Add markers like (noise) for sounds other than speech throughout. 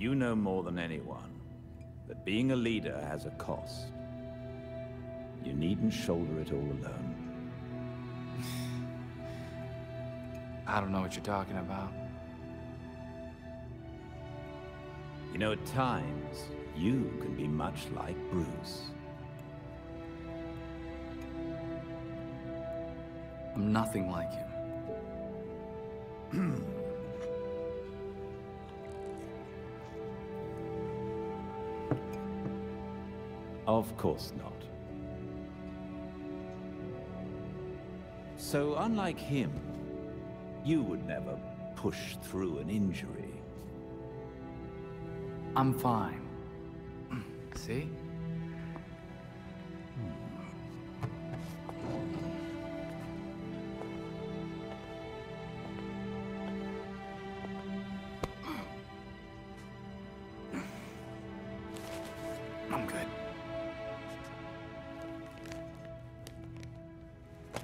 You know more than anyone that being a leader has a cost. You needn't shoulder it all alone. I don't know what you're talking about. You know, at times, you can be much like Bruce. I'm nothing like him. Of course not. So, unlike him, you would never push through an injury. I'm fine. (clears throat) See?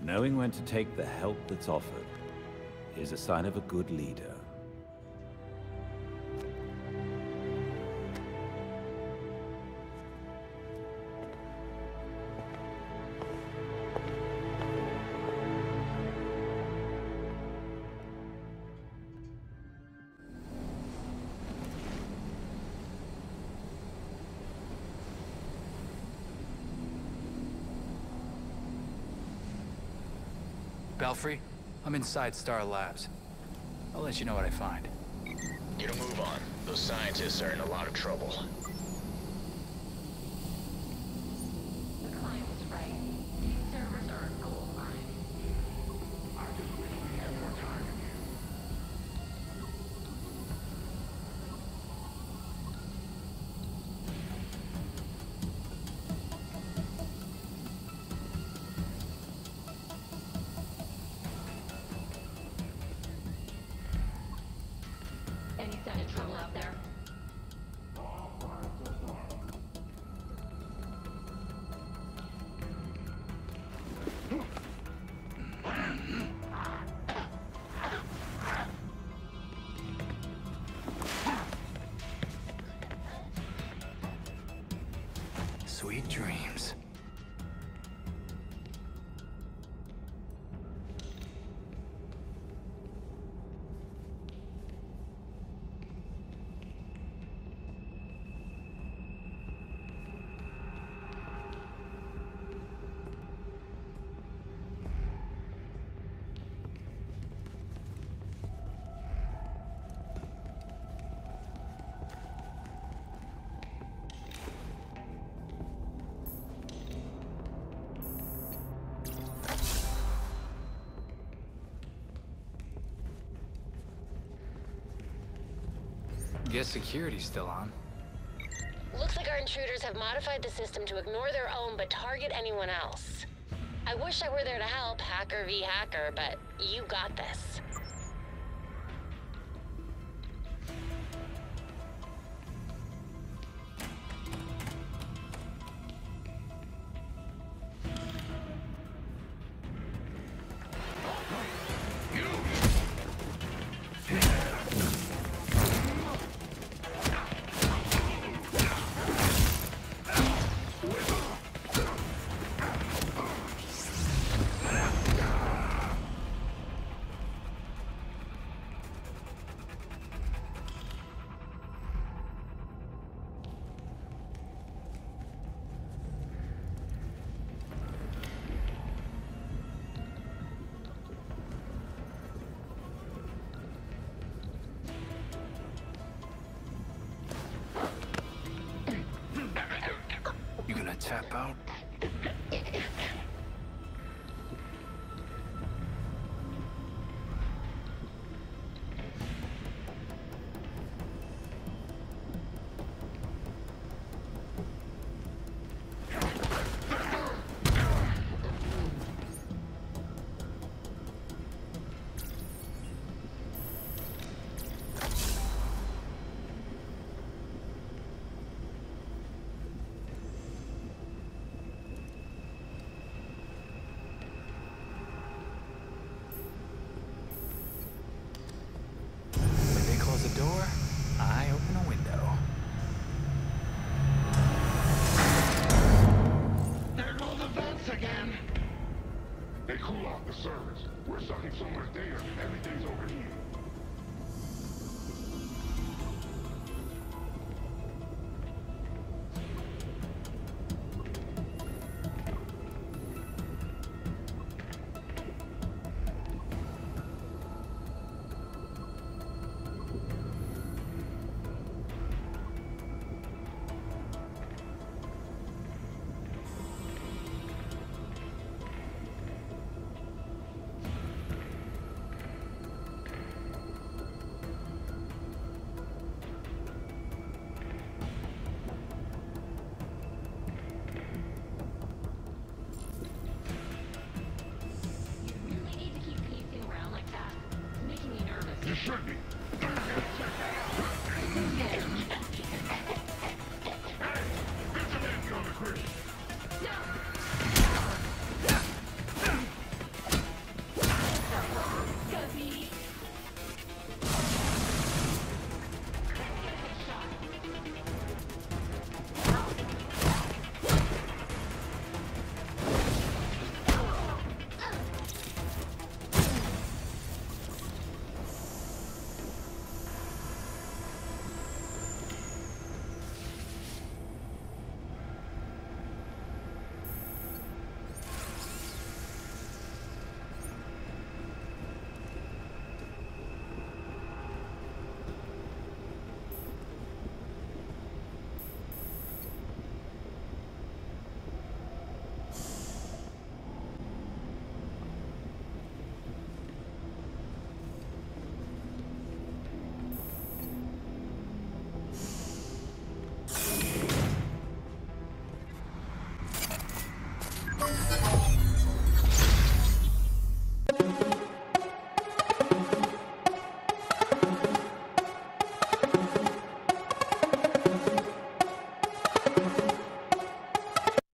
Knowing when to take the help that's offered is a sign of a good leader. Belfry, I'm inside Star Labs. I'll let you know what I find. Get a move on. Those scientists are in a lot of trouble. Sign of trouble Guess security's still on. Looks like our intruders have modified the system to ignore their own but target anyone else. I wish I were there to help, hacker v hacker, but you got this. They cool off the servers. We're sucking so much data, everything's overheating. Should be.